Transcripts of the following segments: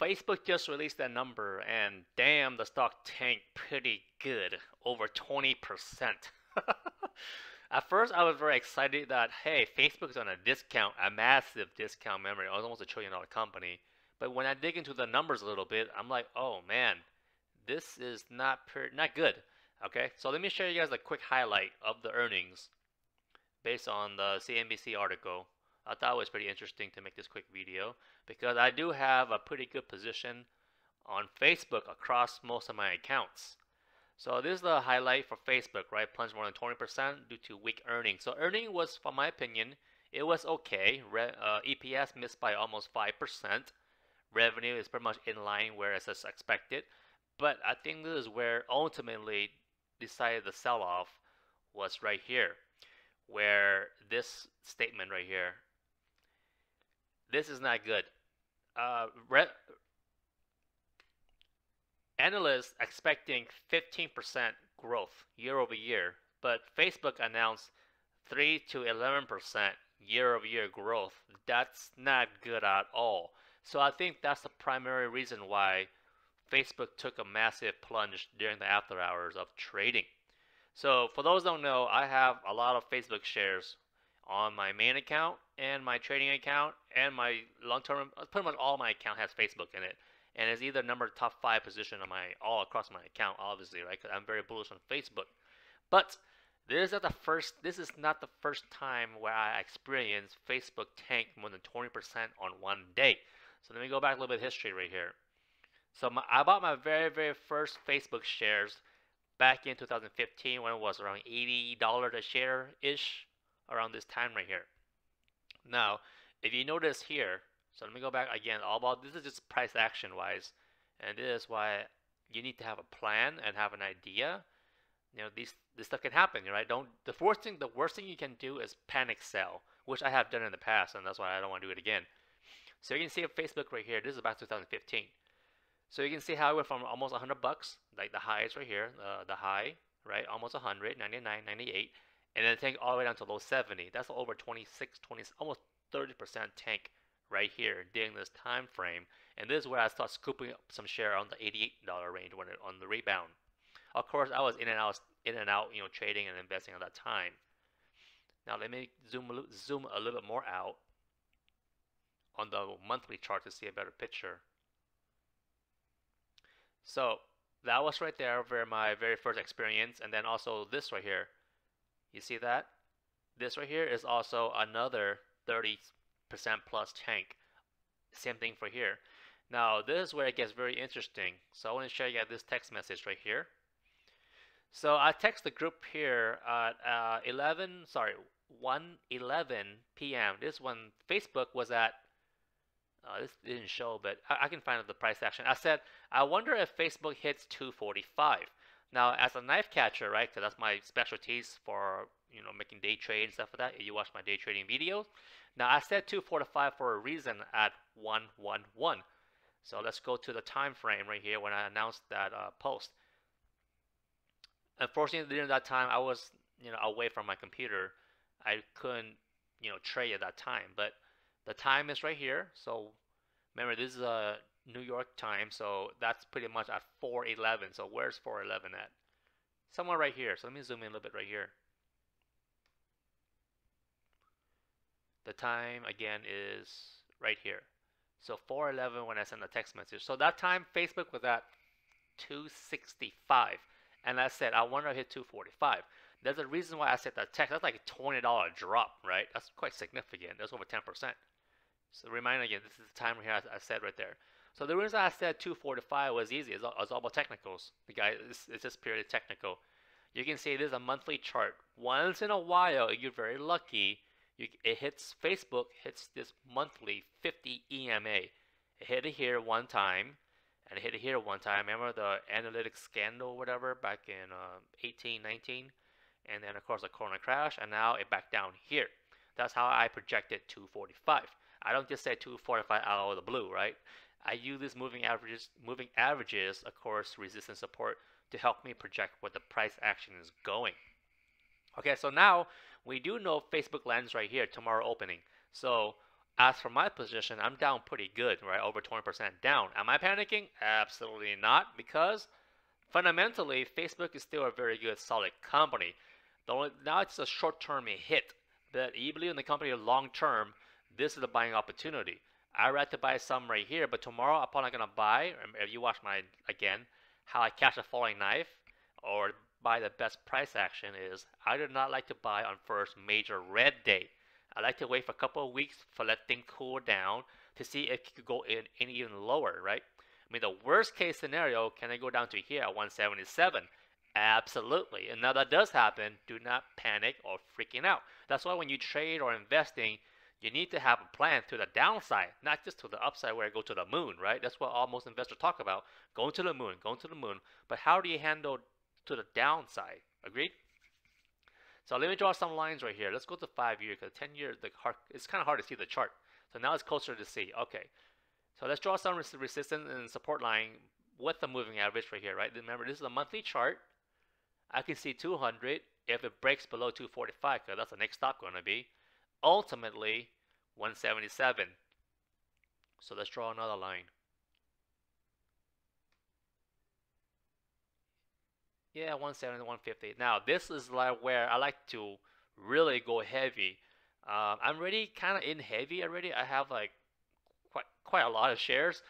Facebook just released that number, and damn, the stock tanked pretty good, over 20%. At first, I was very excited that, hey, Facebook's on a discount, a massive discount memory, I was almost a trillion dollar company. But when I dig into the numbers a little bit, I'm like, oh man, this is not per- not good. Okay, so let me show you guys a quick highlight of the earnings based on the CNBC article. I thought it was pretty interesting to make this quick video because I do have a pretty good position on Facebook across most of my accounts. So this is the highlight for Facebook, right? Plunged more than 20% due to weak earnings. So earning was, for my opinion, it was okay. Re uh, EPS missed by almost 5%. Revenue is pretty much in line where it's expected. But I think this is where ultimately decided the sell-off was right here, where this statement right here, this is not good. Uh, analysts expecting 15% growth year over year, but Facebook announced 3 to 11% year over year growth. That's not good at all. So I think that's the primary reason why Facebook took a massive plunge during the after hours of trading. So for those don't know, I have a lot of Facebook shares on my main account and my trading account and my long-term pretty much all my account has Facebook in it and it's either number top five position on my all across my account, obviously, right? Because I'm very bullish on Facebook. But this is not the first. This is not the first time where I experienced Facebook tank more than 20% on one day. So let me go back a little bit history right here. So my, I bought my very very first Facebook shares back in 2015 when it was around $80 a share ish, around this time right here. Now, if you notice here, so let me go back again. All about this is just price action wise, and this is why you need to have a plan and have an idea. You know, these this stuff can happen, right? Don't the worst thing the worst thing you can do is panic sell, which I have done in the past, and that's why I don't want to do it again. So you can see Facebook right here. This is about 2015. So you can see how it went from almost 100 bucks, like the highs right here, uh, the high, right, almost 100, 99, 98, and then tank all the way down to low 70. That's over 26, 20, almost 30% tank right here during this time frame. And this is where I start scooping up some share on the $88 range when it, on the rebound. Of course, I was in and out, in and out, you know, trading and investing at that time. Now let me zoom zoom a little bit more out on the monthly chart to see a better picture. So that was right there where my very first experience, and then also this right here. You see that? This right here is also another 30% plus tank. Same thing for here. Now this is where it gets very interesting. So I want to show you this text message right here. So I text the group here at uh, 11, sorry, 1:11 p.m. This one Facebook was at. Uh, this didn't show, but I, I can find out the price action. I said I wonder if Facebook hits 245. Now, as a knife catcher, right? Because that's my specialties for you know making day trade and stuff like that. You watch my day trading videos. Now I said 245 for a reason at 111. So let's go to the time frame right here when I announced that uh, post. Unfortunately, during that time, I was you know away from my computer. I couldn't you know trade at that time. But the time is right here. So remember, this is a New York time, so that's pretty much at 411. So where's 411 at? Somewhere right here. So let me zoom in a little bit right here. The time again is right here. So 411 when I send the text message. So that time Facebook was at 265. And I said, I want to hit 245. There's a reason why I said that text. That's like a $20 drop, right? That's quite significant. That's over 10%. So remind again, this is the time right here I, said right there. So the reason I said 245 was easy. It's all, it's all about technicals. The guy, it's, it's just purely technical. You can see this is a monthly chart. Once in a while, you're very lucky you, it hits Facebook hits this monthly 50 EMA. It hit it here one time, and it hit it here one time. Remember the analytics scandal, whatever, back in uh, 18, 19, and then of course the corona crash, and now it back down here. That's how I projected 245. I don't just say 245 out of the blue, right? I use these moving averages, moving averages, of course, resistance support to help me project what the price action is going. Okay, so now we do know Facebook lands right here tomorrow opening. So as for my position, I'm down pretty good, right? Over 20% down. Am I panicking? Absolutely not, because fundamentally, Facebook is still a very good, solid company. Only, now it's a short-term hit, but you believe in the company long term, this is a buying opportunity. I read to buy some right here, but tomorrow I'm probably gonna buy. Um, if you watch my again, how I catch a falling knife, or buy the best price action is I do not like to buy on first major red day. I like to wait for a couple of weeks for let things cool down to see if it could go in, in even lower, right? I mean, the worst case scenario, can I go down to here at 177? Absolutely. And now that does happen, do not panic or freaking out. That's why when you trade or investing, you need to have a plan to the downside, not just to the upside where I go to the moon, right? That's what almost investors talk about. Going to the moon, going to the moon. But how do you handle to the downside? Agreed? So let me draw some lines right here. Let's go to five years because 10 years, the hard, it's kind of hard to see the chart. So now it's closer to see. Okay. So let's draw some resistance and support line with the moving average right here, right? Remember, this is a monthly chart. I can see 200 if it breaks below 245 because that's the next stop going to be. Ultimately, 177. So let's draw another line. Yeah, 170, 150. Now, this is like where I like to really go heavy. Um, I'm already kind of in heavy already. I have like quite quite a lot of shares.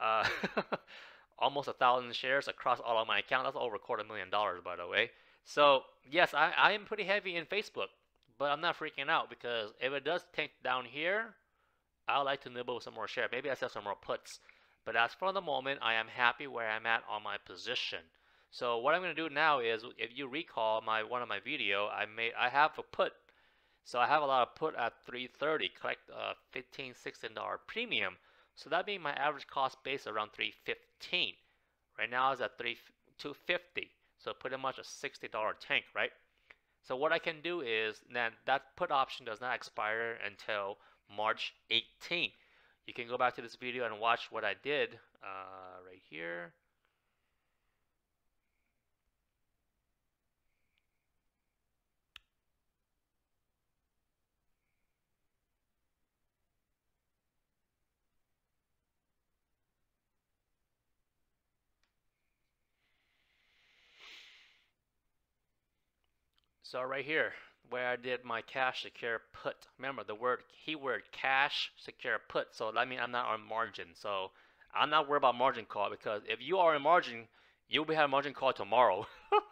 Uh, almost a thousand shares across all of my accounts. That's over a quarter million dollars, by the way. So yes, I, I am pretty heavy in Facebook, but I'm not freaking out because if it does tank down here, I would like to nibble some more share. Maybe I sell some more puts. But as for the moment, I am happy where I'm at on my position. So what I'm going to do now is, if you recall my one of my video, I made I have a put. So I have a lot of put at 330, collect a uh, 15 16 dollar premium. So that being my average cost base around 315. Right now is at 3 250. So pretty much a 60 dollar tank, right? So what I can do is then that put option does not expire until March 18. You can go back to this video and watch what I did uh, right here. So right here, where I did my cash secure put. Remember the word keyword cash secure put. So that means I'm not on margin. So I'm not worried about margin call because if you are in margin, you'll be having margin call tomorrow.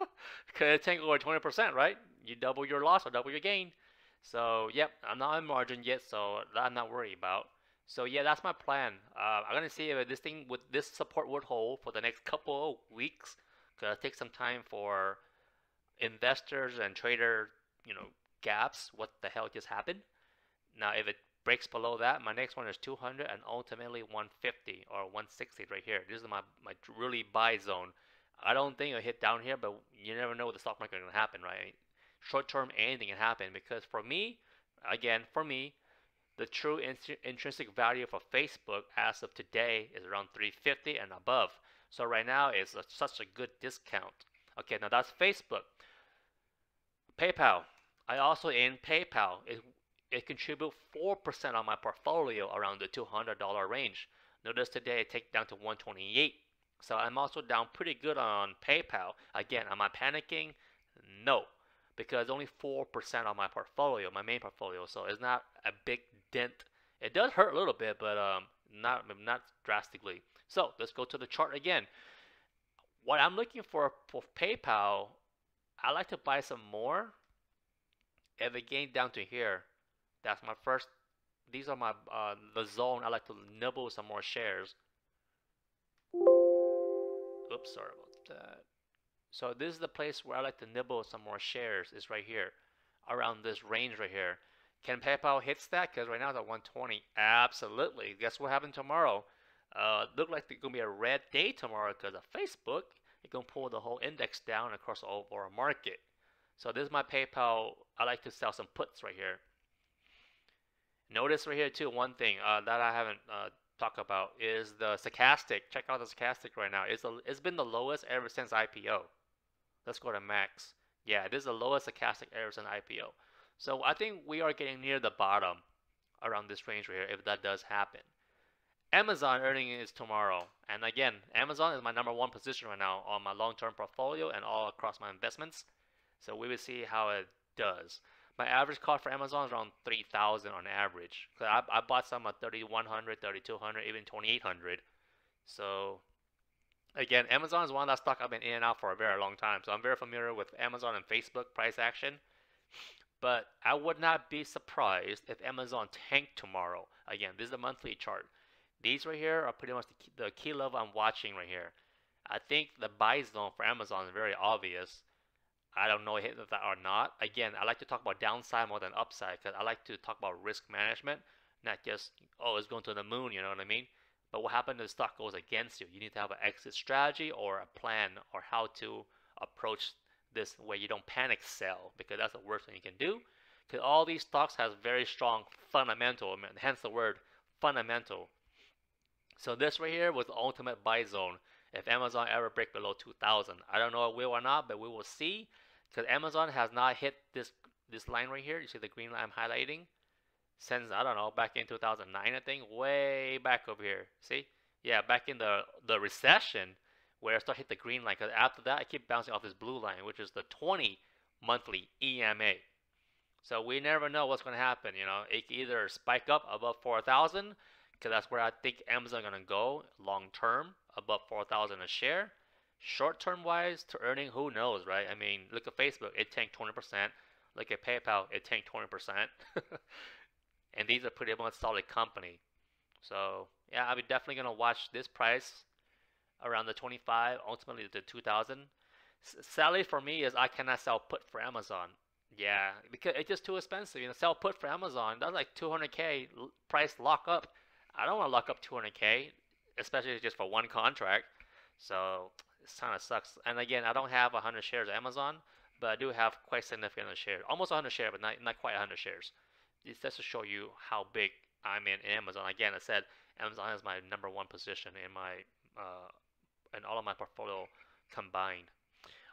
Because it take over 20%, right? You double your loss or double your gain. So yep, I'm not in margin yet, so I'm not worried about. So yeah, that's my plan. Uh, I'm gonna see if this thing with this support would hold for the next couple of weeks. Cause take some time for investors and trader, you know, gaps, what the hell just happened. Now, if it breaks below that, my next one is 200 and ultimately 150 or 160 right here. This is my, my really buy zone. I don't think it'll hit down here, but you never know what the stock market is going to happen, right? Short term, anything can happen because for me, again, for me, the true intrinsic value for Facebook as of today is around 350 and above. So right now it's a, such a good discount. Okay, now that's Facebook. PayPal. I also in PayPal. It, it contributes 4% on my portfolio around the $200 range. Notice today it take down to 128. So I'm also down pretty good on PayPal. Again, am I panicking? No, because only 4% on my portfolio, my main portfolio. So it's not a big dent. It does hurt a little bit, but um, not not drastically. So let's go to the chart again. What I'm looking for for PayPal I like to buy some more. If it gains down to here, that's my first. These are my uh, the zone. I like to nibble some more shares. Oops, sorry about that. So this is the place where I like to nibble some more shares. Is right here, around this range right here. Can PayPal hits that? Because right now it's at 120. Absolutely. Guess what happened tomorrow? Uh, look like it's gonna be a red day tomorrow because of Facebook it can pull the whole index down across the overall market. So this is my PayPal. I like to sell some puts right here. Notice right here too, one thing uh, that I haven't uh, talked about is the stochastic. Check out the stochastic right now. It's, a, it's been the lowest ever since IPO. Let's go to max. Yeah, this is the lowest stochastic ever since IPO. So I think we are getting near the bottom. around this range right here if that does happen. Amazon earning is tomorrow. And again, Amazon is my number one position right now on my long-term portfolio and all across my investments. So we will see how it does. My average cost for Amazon is around 3000 on average. I, I bought some at 3100 3200 even 2800 So again, Amazon is one of that stock I've been in and out for a very long time. So I'm very familiar with Amazon and Facebook price action. But I would not be surprised if Amazon tanked tomorrow. Again, this is a monthly chart. These right here are pretty much the key, the key level I'm watching right here. I think the buy zone for Amazon is very obvious. I don't know if that or not. Again, I like to talk about downside more than upside because I like to talk about risk management, not just, oh, it's going to the moon, you know what I mean? But what happens if the stock goes against you? You need to have an exit strategy or a plan or how to approach this where you don't panic sell because that's the worst thing you can do. Because all these stocks has very strong fundamental, hence the word fundamental. So this right here was the ultimate buy zone. If Amazon ever break below 2,000, I don't know if will or not, but we will see. Because Amazon has not hit this this line right here. You see the green line I'm highlighting since I don't know back in 2009, I think, way back over here. See, yeah, back in the the recession where I start hit the green line. Because after that, I keep bouncing off this blue line, which is the 20 monthly EMA. So we never know what's going to happen. You know, it can either spike up above 4,000 because that's where I think Amazon going to go long term, above 4,000 a share. Short term wise to earning, who knows, right? I mean, look at Facebook, it tanked 20%. Look at PayPal, it tanked 20%. and these are pretty much solid company. So yeah, I'll be definitely gonna watch this price around the 25, ultimately the 2000. Sadly for me is I cannot sell put for Amazon. Yeah, because it's just too expensive. You know, sell put for Amazon that's like 200k price lock up. I don't want to lock up 200k, especially just for one contract. So it kind of sucks. And again, I don't have 100 shares of Amazon, but I do have quite significant shares, almost 100 shares, but not not quite 100 shares. It's just to show you how big I'm in, Amazon. Again, I said Amazon is my number one position in my uh, in all of my portfolio combined.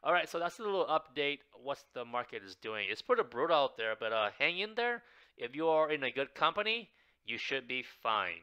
All right, so that's a little update. What the market is doing. It's pretty brutal out there, but uh, hang in there. If you are in a good company, you should be fine.